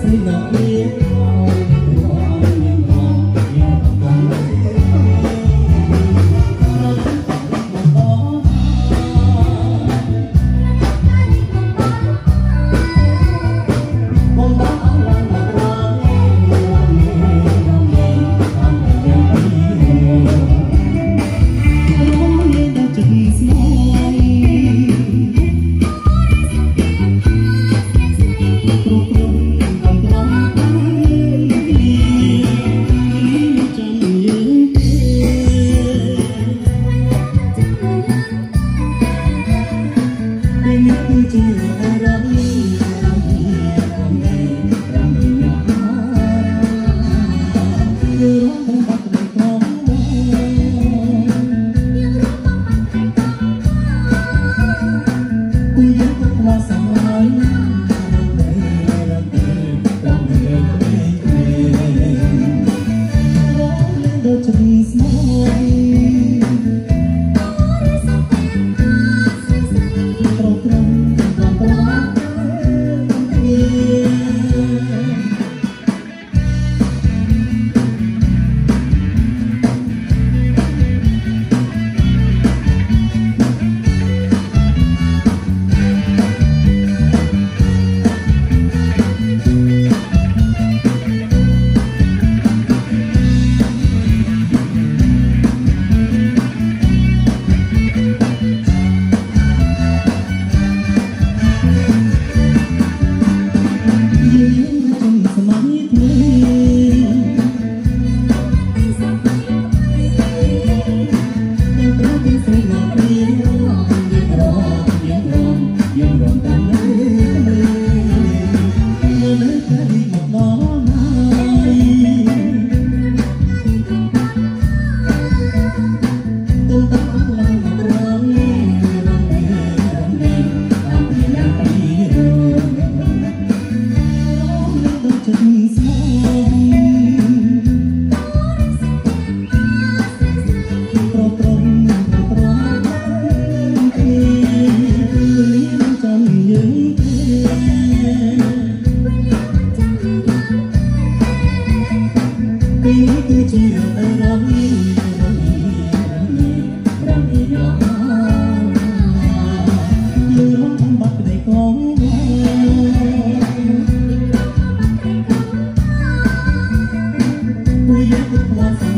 ស្រីដល់មាន 你飞哪 you. could want